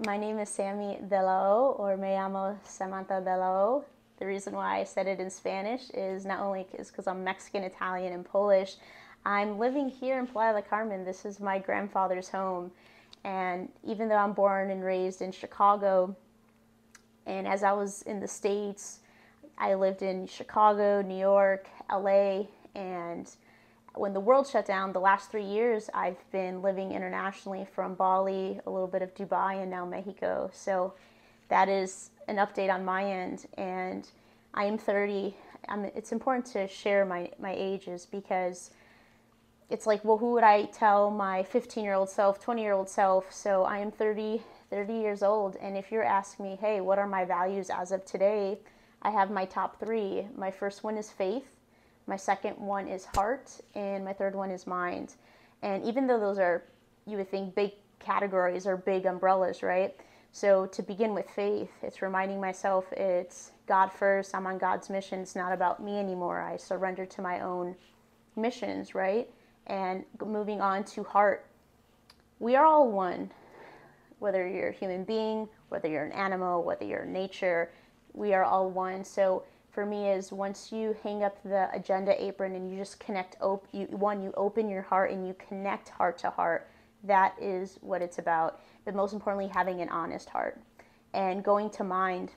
My name is Sammy De Luca, or me llamo Samantha De Luca. The reason why I said it in Spanish is not only is because I'm Mexican, Italian, and Polish. I'm living here in Playa del Carmen. This is my grandfather's home. And even though I'm born and raised in Chicago, and as I was in the States, I lived in Chicago, New York, LA, and when the world shut down, the last three years, I've been living internationally from Bali, a little bit of Dubai, and now Mexico. So that is an update on my end. And I am 30. I'm, it's important to share my, my ages because it's like, well, who would I tell my 15 year old self, 20 year old self? So I am 30, 30 years old. And if you're asking me, hey, what are my values as of today? I have my top three. My first one is faith. My second one is heart, and my third one is mind. And even though those are, you would think, big categories or big umbrellas, right? So to begin with faith, it's reminding myself it's God first. I'm on God's mission. It's not about me anymore. I surrender to my own missions, right? And moving on to heart, we are all one. Whether you're a human being, whether you're an animal, whether you're nature, we are all one. So for me is once you hang up the agenda apron and you just connect op- you, one you open your heart and you connect heart to heart that is what it's about. But most importantly having an honest heart. And going to mind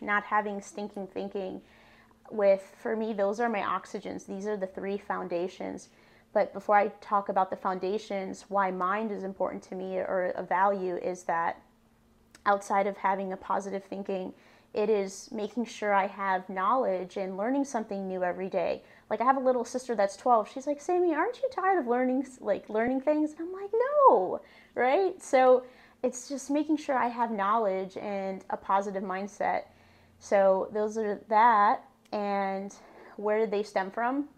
not having stinking thinking with for me those are my oxygens. These are the three foundations. But before i talk about the foundations why mind is important to me or a value is that outside of having a positive thinking it is making sure I have knowledge and learning something new every day. Like I have a little sister that's 12. She's like, "Sammy, aren't you tired of learning like learning things?" And I'm like, "No." Right? So it's just making sure I have knowledge and a positive mindset. So those are that and where did they stem from?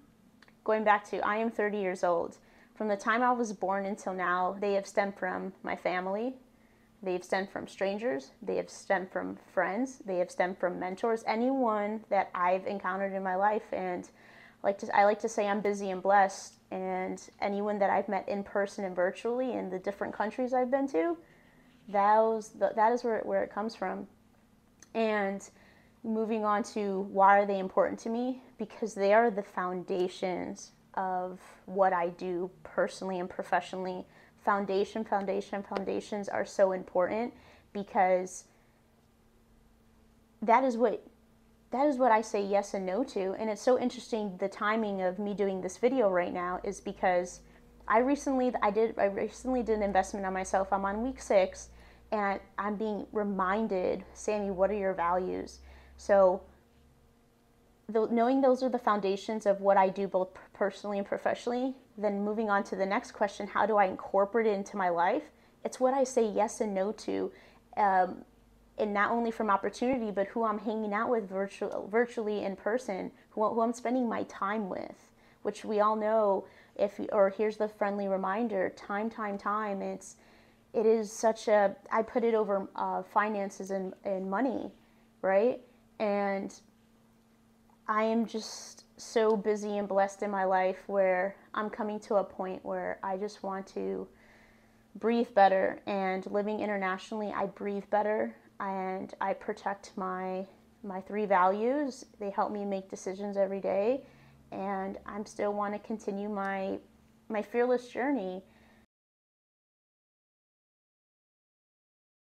Going back to I am 30 years old. From the time I was born until now, they have stemmed from my family, They've stemmed from strangers, they have stemmed from friends, they have stemmed from mentors, anyone that I've encountered in my life. And like to, I like to say I'm busy and blessed. And anyone that I've met in person and virtually in the different countries I've been to, that, was the, that is where, where it comes from. And moving on to why are they important to me? Because they are the foundations of what I do personally and professionally foundation, foundation, foundations are so important because that is what that is what I say yes and no to. And it's so interesting the timing of me doing this video right now is because I recently I did I recently did an investment on myself. I'm on week 6 and I'm being reminded, Sammy, what are your values? So the, knowing those are the foundations of what I do both personally and professionally, then moving on to the next question, how do I incorporate it into my life? It's what I say yes and no to, um, and not only from opportunity, but who I'm hanging out with virtual, virtually in person, who, who I'm spending my time with, which we all know. If or here's the friendly reminder: time, time, time. It's it is such a I put it over uh, finances and, and money, right? And I am just so busy and blessed in my life where I'm coming to a point where I just want to breathe better. And living internationally I breathe better and I protect my my three values. They help me make decisions every day. And I'm still want to continue my my fearless journey